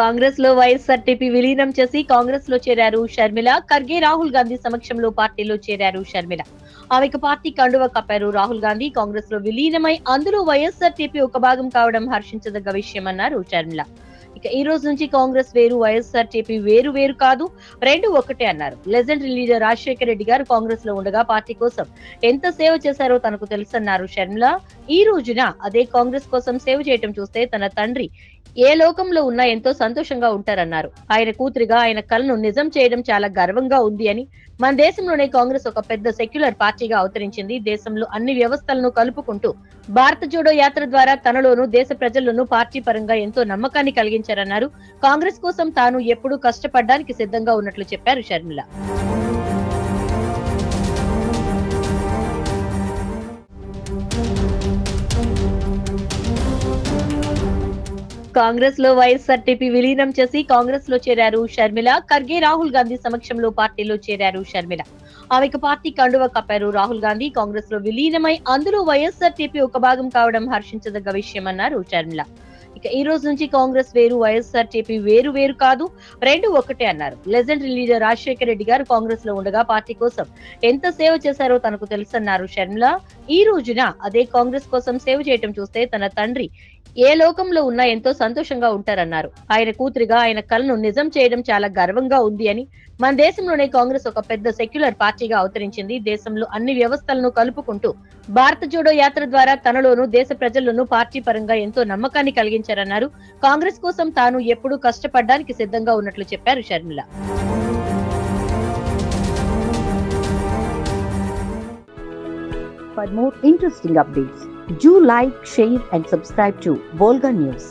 కాంగ్రెస్లో వైఎస్ఆర్టీపీ విలీనం చేసి కాంగ్రెస్లో చేరారు షర్మిల ఖర్గే రాహుల్ గాంధీ సమక్షంలో పార్టీలో చేరారు షర్మిల. ఆమెకు పార్టీ కండువ కప్పారు రాహుల్ గాంధీ. కాంగ్రెస్లో విలీనమై అందులో వైఎస్ఆర్టీపీ ఒక భాగం కావడం హర్షించదగ్గ విషయమన్నారు షర్మిల. ఇక ఈ రోజు నుంచి కాంగ్రెస్ వేరు వైఎస్ఆర్టీపీ వేరు వేరు కాదు. రెండు ఒకటే అన్నారు. లెజెండరీ లీడర్ రాజశేఖర రెడ్డి గారు కాంగ్రెస్లో ఉండగా పార్టీ కోసం ఎంత సేవ చేశారో తనకు తెలుసన్నారు షర్మిల. ఈ రోజున అదే కాంగ్రెస్ కోసం సేవ చేయటం చూస్తే తన తండ్రి ఏ లోకంలో ఉన్నా ఎంతో సంతోషంగా ఉంటారన్నారు. ఆయన కూతురిగా ఆయన కలను నిజం చేయడం చాలా గర్వంగా ఉంది అని. మన దేశంలోనే కాంగ్రెస్ ఒక పెద్ద సెక్యులర్ పార్టీగా అవతరించింది. దేశంలో అన్ని వ్యవస్థలను కలుపుకుంటూ భారత జోడో యాత్ర ద్వారా తనలోను దేశ ప్రజల్లోనూ పార్టీ పరంగా ఎంతో నమ్మకాన్ని కలిగించారన్నారు కాంగ్రెస్ కోసం తాను ఎప్పుడూ కష్టపడడానికి సిద్ధంగా ఉన్నట్లు చెప్పారు షర్మిల. కాంగ్రెస్లో వైఎస్ఆర్టీపీ విలీనం చేసి కాంగ్రెస్లో చేరారు షర్మిల. ఖర్గే రాహుల్ గాంధీ సమక్షంలో పార్టీలో చేరారు షర్మిల. ఆమెకు పార్టీ కండువ కప్పారు రాహుల్ గాంధీ. కాంగ్రెస్లో విలీనమై అందులో వైఎస్ఆర్టీపీ ఒక భాగం కావడం హర్షించదగ్గ విషయమన్నారు షర్మిల. ఇక ఈ రోజు నుంచి కాంగ్రెస్ వేరు వైఎస్ఆర్టీపీ వేరు వేరు కాదు. రెండు ఒకటే అన్నారు. లెజెండరీ లీడర్ రాజశేఖర రెడ్డి గారు కాంగ్రెస్లో ఉండగా పార్టీ కోసం ఎంత సేవ చేశారో తనకు తెలుసన్నారు షర్మిల. ఈ రోజున అదే కాంగ్రెస్ కోసం సేవ చేయటం చూస్తే తన తండ్రి ఏ లోకంలో ఉన్నా ఎంతో సంతోషంగా ఉంటారన్నారు. ఆయన కూతురిగా ఆయన కలను నిజం చేయడం చాలా గర్వంగా ఉంది అని. మన దేశంలోనే కాంగ్రెస్ ఒక పెద్ద సెక్యులర్ పార్టీగా అవతరించింది. దేశంలో అన్ని వ్యవస్థలను కలుపుకుంటూ భారత జోడో యాత్ర ద్వారా తనలోను దేశ ప్రజల్లోనూ పార్టీ పరంగా ఎంతో నమ్మకాన్ని ప్రకటించారన్నారు కాంగ్రెస్ కోసం తాను ఎప్పుడూ కష్టపడడానికి సిద్ధంగా ఉన్నట్లు చెప్పారు Sharmila For more interesting updates, do like, share, and subscribe to Volga News.